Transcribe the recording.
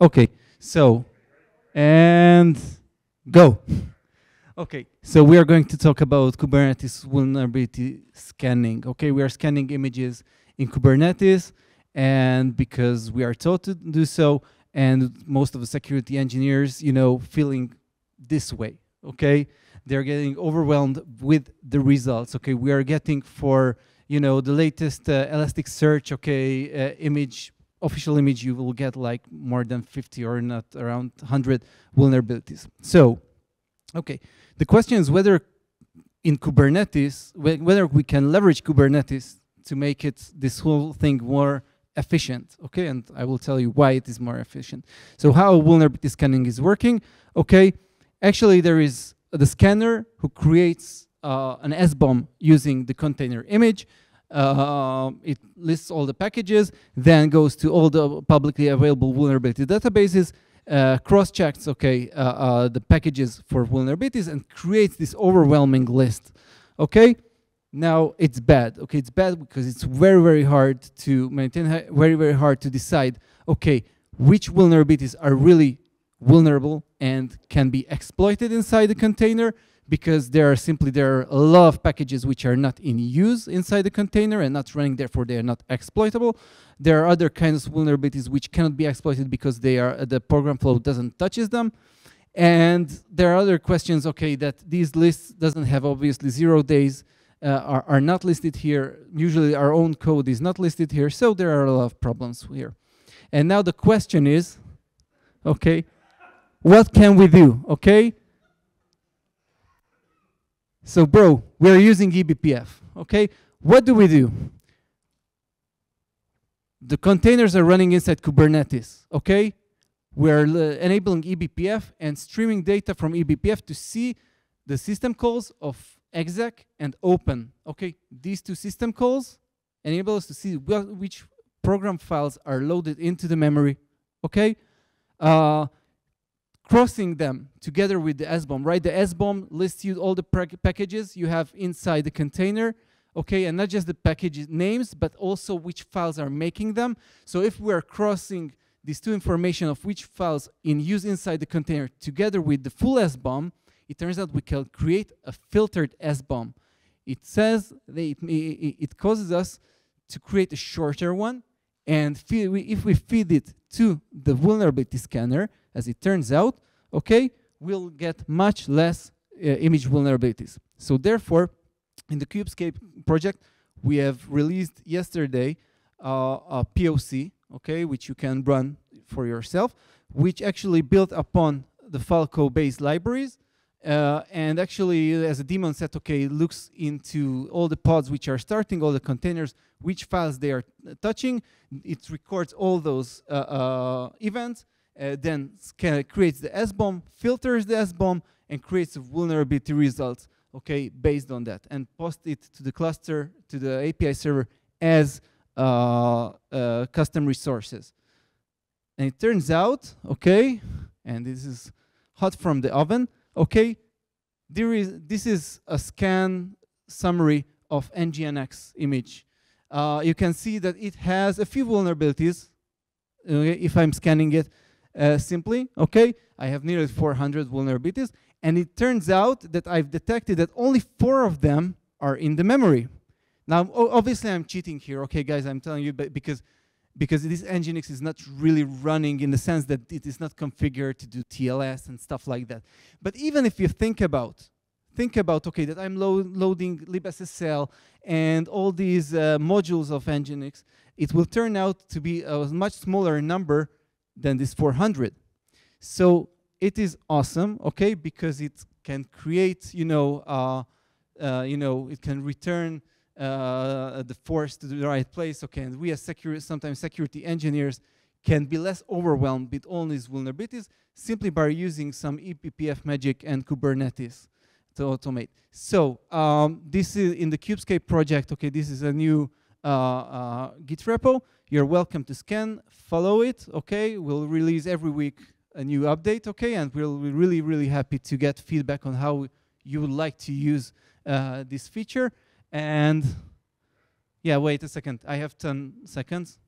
Okay, so, and go. Okay, so we are going to talk about Kubernetes vulnerability scanning. Okay, we are scanning images in Kubernetes, and because we are taught to do so, and most of the security engineers, you know, feeling this way. Okay, they're getting overwhelmed with the results. Okay, we are getting for you know the latest uh, Elasticsearch. Okay, uh, image official image, you will get like more than 50 or not around 100 vulnerabilities. So, okay. The question is whether in Kubernetes, whether we can leverage Kubernetes to make it this whole thing more efficient, okay? And I will tell you why it is more efficient. So how vulnerability scanning is working, okay? Actually, there is the scanner who creates uh, an SBOM using the container image. Uh, it lists all the packages, then goes to all the publicly available vulnerability databases, uh, cross-checks, okay, uh, uh, the packages for vulnerabilities and creates this overwhelming list, okay? Now, it's bad, okay? It's bad because it's very, very hard to maintain, very, very hard to decide, okay, which vulnerabilities are really vulnerable and can be exploited inside the container because there are simply there are a lot of packages which are not in use inside the container and not running therefore they are not exploitable. There are other kinds of vulnerabilities which cannot be exploited because they are the program flow doesn't touches them. And there are other questions okay that these lists doesn't have obviously zero days uh, are, are not listed here. Usually our own code is not listed here so there are a lot of problems here. And now the question is okay what can we do okay so bro, we're using eBPF, okay? What do we do? The containers are running inside Kubernetes, okay? We're enabling eBPF and streaming data from eBPF to see the system calls of exec and open, okay? These two system calls enable us to see which program files are loaded into the memory, okay? Uh, crossing them together with the SBOM, right? The SBOM lists you all the packages you have inside the container, okay? And not just the package names, but also which files are making them. So if we're crossing these two information of which files in use inside the container together with the full SBOM, it turns out we can create a filtered SBOM. It says it, it causes us to create a shorter one, and if we feed it to the vulnerability scanner, as it turns out, okay, we'll get much less uh, image vulnerabilities. So therefore, in the Kubescape project, we have released yesterday uh, a POC, okay, which you can run for yourself, which actually built upon the Falco-based libraries, uh, and actually, as a daemon set, okay, looks into all the pods which are starting, all the containers, which files they are touching. It records all those uh, uh, events, uh, then creates the SBOM, filters the SBOM, and creates a vulnerability results, okay, based on that, and post it to the cluster, to the API server as uh, uh, custom resources. And it turns out, okay, and this is hot from the oven, okay, there is, this is a scan summary of NGINX image. Uh, you can see that it has a few vulnerabilities, okay, if I'm scanning it, uh, simply, okay? I have nearly 400 vulnerabilities, and it turns out that I've detected that only four of them are in the memory. Now, obviously, I'm cheating here, okay, guys? I'm telling you, but because because this Nginx is not really running in the sense that it is not configured to do TLS and stuff like that. But even if you think about, think about, okay, that I'm lo loading libssl and all these uh, modules of Nginx, it will turn out to be a much smaller number than this 400. So it is awesome, okay, because it can create, you know, uh, uh, you know, it can return uh, the force to the right place, okay, and we as security, sometimes security engineers can be less overwhelmed with all these vulnerabilities simply by using some eBPF magic and Kubernetes to automate. So um, this is in the Kubescape project, okay, this is a new Git repo. You're welcome to scan, follow it, okay? We'll release every week a new update, okay? And we'll be really, really happy to get feedback on how you would like to use uh, this feature. And yeah, wait a second. I have 10 seconds.